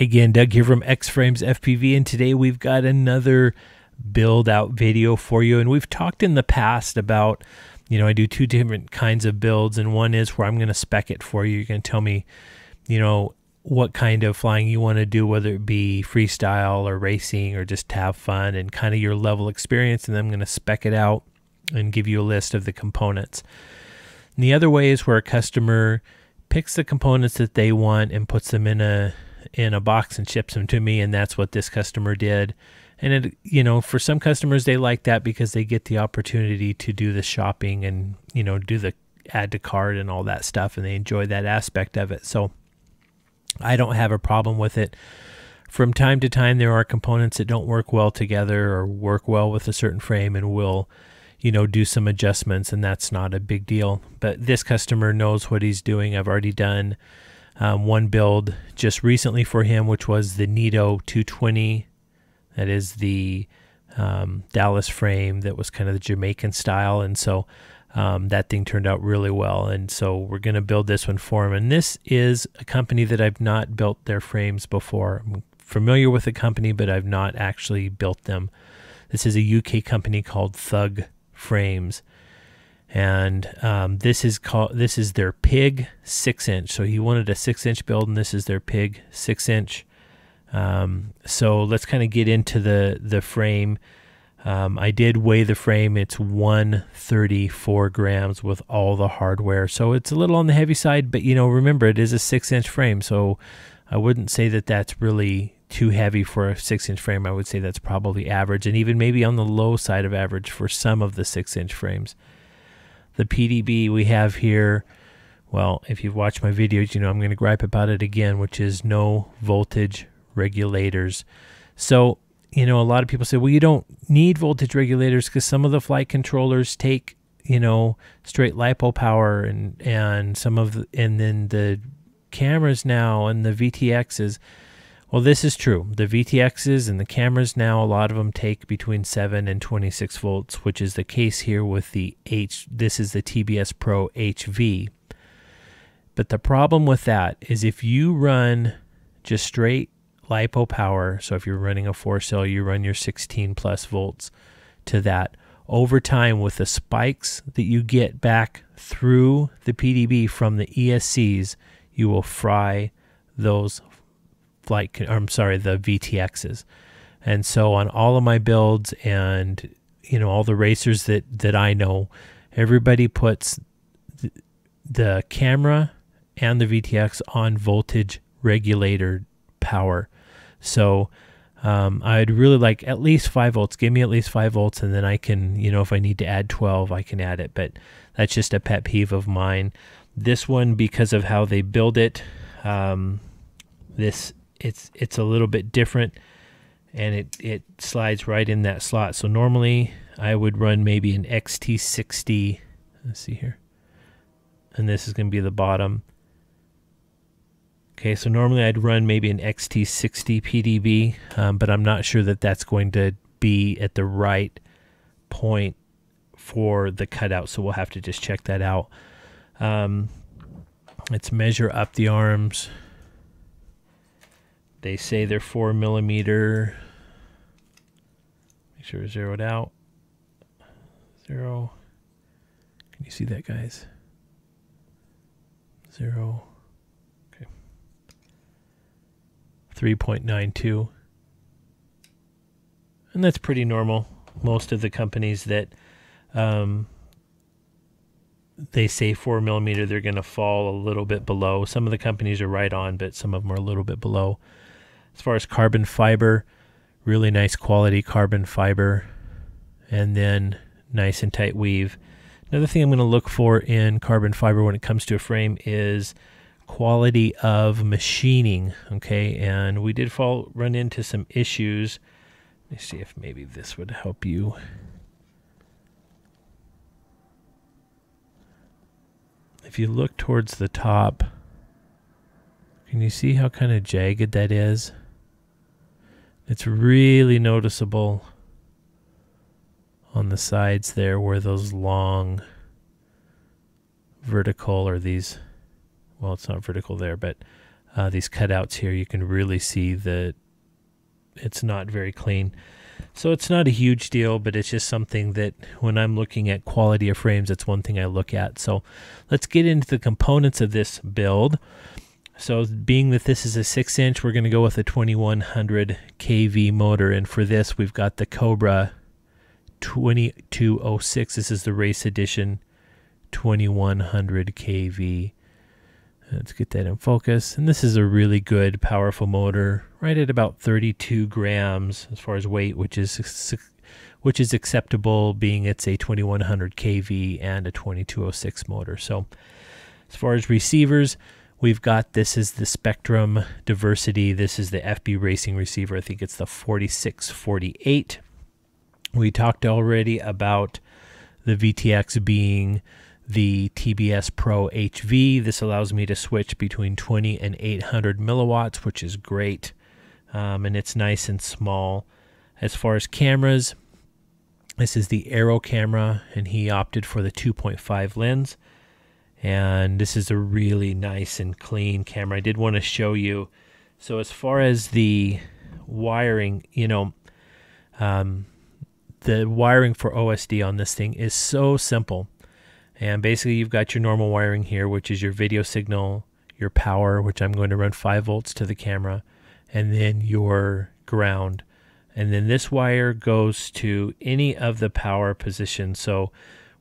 Again, Doug here from X Frames FPV, and today we've got another build out video for you. And we've talked in the past about, you know, I do two different kinds of builds, and one is where I'm going to spec it for you. You're going to tell me, you know, what kind of flying you want to do, whether it be freestyle or racing or just have fun and kind of your level experience. And then I'm going to spec it out and give you a list of the components. And the other way is where a customer picks the components that they want and puts them in a in a box and ships them to me and that's what this customer did. And it you know for some customers they like that because they get the opportunity to do the shopping and you know do the add to cart and all that stuff and they enjoy that aspect of it. So i don't have a problem with it. From time to time there are components that don't work well together or work well with a certain frame and we'll you know do some adjustments and that's not a big deal. But this customer knows what he's doing. I've already done um, one build just recently for him, which was the Nito 220. That is the um, Dallas frame that was kind of the Jamaican style. And so um, that thing turned out really well. And so we're going to build this one for him. And this is a company that I've not built their frames before. I'm familiar with the company, but I've not actually built them. This is a UK company called Thug Frames and um, this is called this is their pig six inch. So he wanted a six inch build and this is their pig six inch. Um, so let's kind of get into the the frame. Um, I did weigh the frame. It's 134 grams with all the hardware. So it's a little on the heavy side but you know remember it is a six inch frame. So I wouldn't say that that's really too heavy for a six inch frame. I would say that's probably average and even maybe on the low side of average for some of the six inch frames the PDB we have here, well, if you've watched my videos, you know I'm going to gripe about it again, which is no voltage regulators. So, you know, a lot of people say, well, you don't need voltage regulators because some of the flight controllers take, you know, straight LiPo power and, and some of, the, and then the cameras now and the VTXs well, this is true. The VTXs and the cameras now, a lot of them take between 7 and 26 volts, which is the case here with the H. This is the TBS Pro HV. But the problem with that is if you run just straight LiPo power, so if you're running a four cell, you run your 16 plus volts to that. Over time, with the spikes that you get back through the PDB from the ESCs, you will fry those flight, I'm sorry, the VTXs. And so on all of my builds and, you know, all the racers that, that I know, everybody puts the, the camera and the VTX on voltage regulator power. So um, I'd really like at least 5 volts. Give me at least 5 volts, and then I can, you know, if I need to add 12, I can add it. But that's just a pet peeve of mine. This one, because of how they build it, um, this it's it's a little bit different and it, it slides right in that slot. So normally I would run maybe an XT60. Let's see here. And this is going to be the bottom. Okay, so normally I'd run maybe an XT60 PDB, um, but I'm not sure that that's going to be at the right point for the cutout. So we'll have to just check that out. Um, let's measure up the arms. They say they're four millimeter. Make sure it's zeroed out. Zero. Can you see that, guys? Zero. Okay. 3.92. And that's pretty normal. Most of the companies that um, they say four millimeter, they're going to fall a little bit below. Some of the companies are right on, but some of them are a little bit below. As far as carbon fiber, really nice quality carbon fiber, and then nice and tight weave. Another thing I'm going to look for in carbon fiber when it comes to a frame is quality of machining. Okay, and we did fall run into some issues. Let me see if maybe this would help you. If you look towards the top, can you see how kind of jagged that is? It's really noticeable on the sides there where those long vertical or these well it's not vertical there but uh, these cutouts here, you can really see that it's not very clean. So it's not a huge deal, but it's just something that when I'm looking at quality of frames, it's one thing I look at. So let's get into the components of this build. So being that this is a 6 inch, we're going to go with a 2100 kV motor. And for this, we've got the Cobra 2206. This is the race edition 2100 kV. Let's get that in focus. And this is a really good, powerful motor, right at about 32 grams as far as weight, which is which is acceptable, being it's a 2100 kV and a 2206 motor. So, as far as receivers, we've got this is the Spektrum Diversity. This is the FB Racing receiver. I think it's the 4648. We talked already about the VTX being the TBS Pro HV. This allows me to switch between 20 and 800 milliwatts, which is great. Um, and it's nice and small. As far as cameras, this is the Arrow camera, and he opted for the 2.5 lens. And this is a really nice and clean camera. I did want to show you. So as far as the wiring, you know, um, the wiring for OSD on this thing is so simple. And basically you've got your normal wiring here, which is your video signal, your power, which I'm going to run 5 volts to the camera, and then your ground. And then this wire goes to any of the power positions. So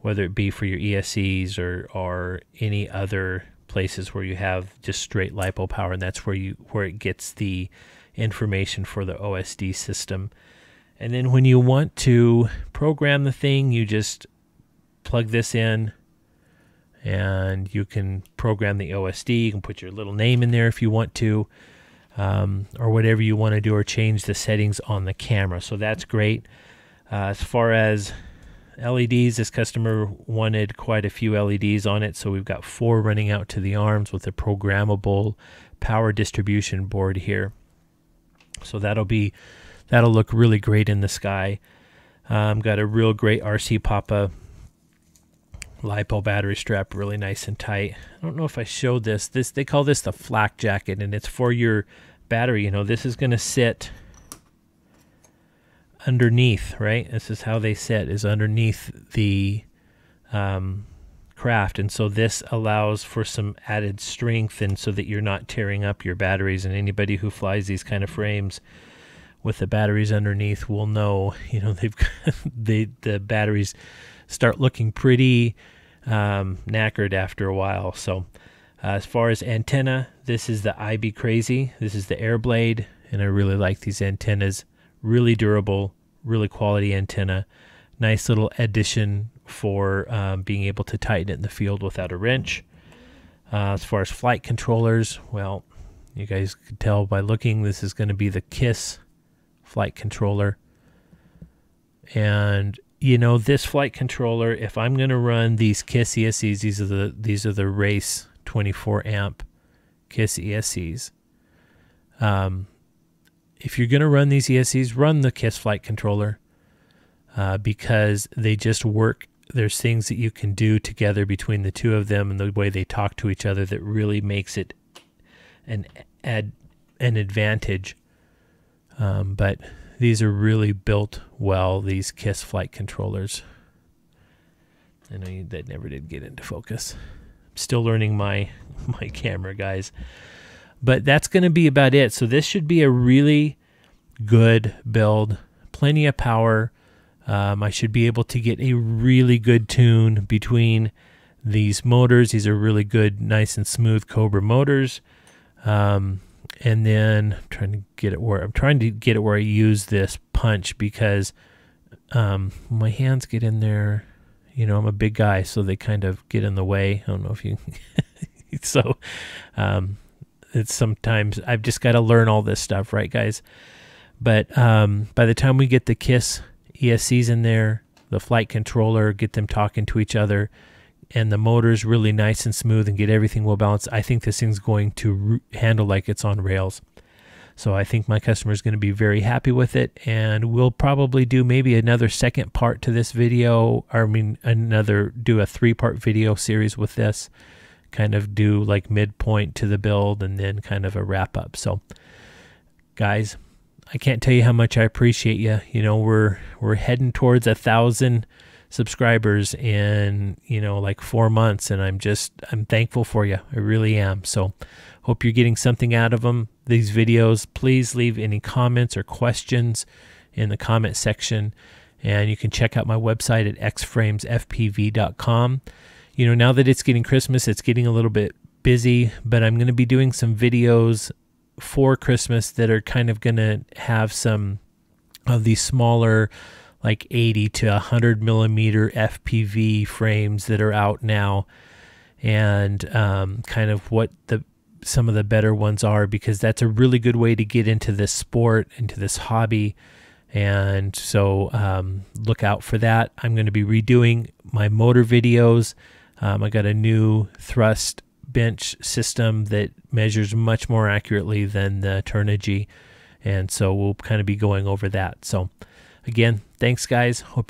whether it be for your ESCs or, or any other places where you have just straight LiPo power, and that's where you where it gets the information for the OSD system. And then when you want to program the thing, you just plug this in, and you can program the OSD. You can put your little name in there if you want to, um, or whatever you want to do, or change the settings on the camera. So that's great. Uh, as far as LEDs, this customer wanted quite a few LEDs on it, so we've got four running out to the arms with a programmable power distribution board here. So that'll be that'll look really great in the sky. Um, got a real great RC Papa lipo battery strap really nice and tight. I don't know if I showed this. This they call this the flak jacket and it's for your battery. You know, this is going to sit underneath, right? This is how they sit is underneath the um, craft. And so this allows for some added strength and so that you're not tearing up your batteries and anybody who flies these kind of frames with the batteries underneath will know, you know, they've they the batteries start looking pretty um, knackered after a while. So, uh, as far as antenna, this is the IBCrazy. This is the Airblade, and I really like these antennas. Really durable, really quality antenna. Nice little addition for um, being able to tighten it in the field without a wrench. Uh, as far as flight controllers, well, you guys could tell by looking, this is going to be the KISS flight controller. And you know, this flight controller, if I'm going to run these KISS ESCs, these are the these are the race 24 amp KISS ESCs. Um, if you're going to run these ESCs, run the KISS flight controller uh, because they just work. There's things that you can do together between the two of them and the way they talk to each other that really makes it an ad, an advantage. Um, but these are really built well, these KISS flight controllers. I know you, that never did get into focus. I'm still learning my my camera, guys. But that's going to be about it. So this should be a really good build. Plenty of power. Um, I should be able to get a really good tune between these motors. These are really good, nice and smooth Cobra motors. Um, and then I'm trying to get it where I'm trying to get it where I use this punch because um, my hands get in there. You know, I'm a big guy, so they kind of get in the way. I don't know if you. so, um, it's sometimes I've just got to learn all this stuff, right, guys? But um, by the time we get the Kiss ESCs in there, the flight controller, get them talking to each other, and the motor's really nice and smooth and get everything well balanced, I think this thing's going to handle like it's on rails. So I think my customer is going to be very happy with it, and we'll probably do maybe another second part to this video. Or I mean, another do a three-part video series with this kind of do like midpoint to the build and then kind of a wrap up. So, guys, I can't tell you how much I appreciate you. You know, we're we're heading towards a thousand subscribers in you know like four months, and I'm just I'm thankful for you. I really am. So, hope you're getting something out of them. These videos. Please leave any comments or questions in the comment section, and you can check out my website at xframesfpv.com. You know, now that it's getting Christmas, it's getting a little bit busy, but I'm going to be doing some videos for Christmas that are kind of going to have some of these smaller, like 80 to 100 millimeter FPV frames that are out now, and um, kind of what the some of the better ones are because that's a really good way to get into this sport, into this hobby. And so um, look out for that. I'm going to be redoing my motor videos. Um, I got a new thrust bench system that measures much more accurately than the Turnigy. And so we'll kind of be going over that. So, again, thanks, guys. Hope you